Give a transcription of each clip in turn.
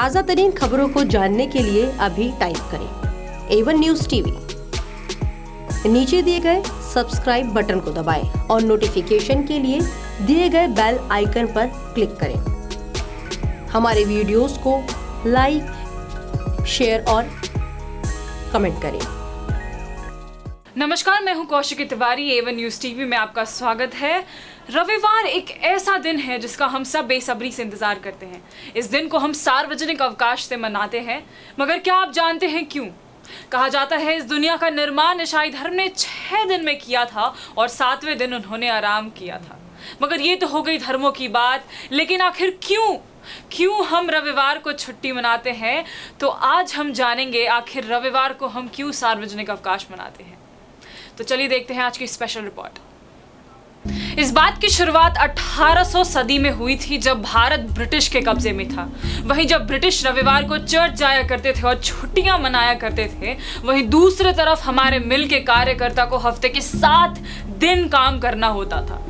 ताज़ा तरीन खबरों को जानने के लिए अभी टाइप करें एवन न्यूज़ टीवी नीचे दिए गए सब्सक्राइब बटन को दबाएँ और नोटिफिकेशन के लिए दिए गए बेल आइकन पर क्लिक करें। हमारे वीडियोस को लाइक शेयर और कमेंट करें। नमस्कार, मैं हूँ कौशिकी तिवारी एवन न्यूज़ टीवी में आपका स्वागत है। रविवार एक ऐसा दिन है जिसका हम सब बेसब्री से इंतज़ार करते हैं। इस दिन को हम सार्वजनिक अवकाश से मनाते हैं। मगर क्या आप जानते हैं क्यों? कहा जाता है, इस दुनिया का निर्माण ईसाई धर्म ने छह दिन में किया था और सातवें दिन उन्होंने आराम किया था। मगर ये तो हो गई धर्मों की बात। लेकिन आखिर क्यों? क्यों हम रविवार को छुट्टी मनाते हैं? तो आज हम जानेंगे, आखिर रविवार को हम क्यों सार्वजनिक अवकाश मनाते हैं। तो चलिए देखते हैं आज की स्पेशल रिपोर्ट इस बात की शुरुआत 1800 सदी में हुई थी जब भारत ब्रिटिश के कब्जे में था. वहीं जब ब्रिटिश रविवार को चर्च जाया करते थे और छुट्टियाँ मनाया करते थे, वहीं दूसरी तरफ़ हमारे मिल के कार्यकर्ता को हफ़्ते के सात दिन काम करना होता था.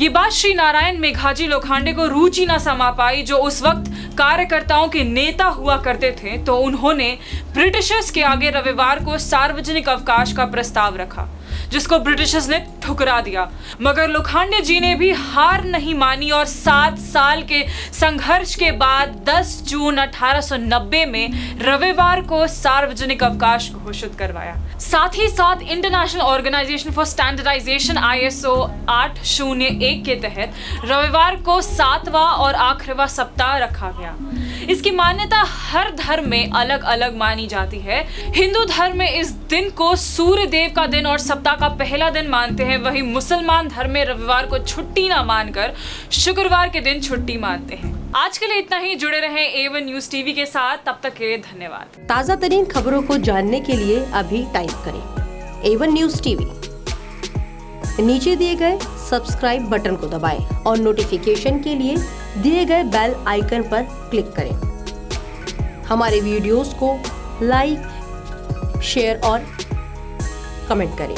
ये बात श्री नारायण मेघाजी लोखांडे को रुचि न समा पाई, जो उस वक्त कार्यकर्ताओं के नेता हुआ करते थे तो उन्होंने ब्रिटिशर्स के आगे रविवार को सार्वजनिक अवकाश का प्रस्ताव रखा. जिसको ब्रिटिशर्स ने ठुकरा दिया। मगर लोखंडे जी ने भी हार नहीं मानी और सात साल के संघर्ष के बाद 10 जून 1890 में रविवार को सार्वजनिक अवकाश घोषित करवाया। साथ ही साथ international organisation for standardisation ISO आठ शून्य एक के तहत रविवार को सातवां और आखिरवा सप्ताह रखा गया। इसकी मान्यता हर धर्म में अलग अलग मानी जाती है। हिंदू धर्म में इस दिन को सूर्य देव का दिन और सप्ताह का पहला दिन मानते हैं, वहीं मुसलमान धर्म में रविवार को छुट्टी ना मानकर शुक्रवार के दिन छुट्टी मानते हैं। आज के लिए इतना ही, जुड़े रहे एवन न्यूज़ टीवी के साथ, तब तक के लिए धन्यवाद। ताज़ा तरीन खबरों को जानने के लिए अभी टाइप करें एवन न्यूज़ टीवी नीचे दिए गए सब्सक्राइब बटन को दबाएँ और नोटिफिकेशन के लिए दिए गए बेल आइकन पर क्लिक करें। हमारे वीडियोस को लाइक शेयर और कमेंट करें।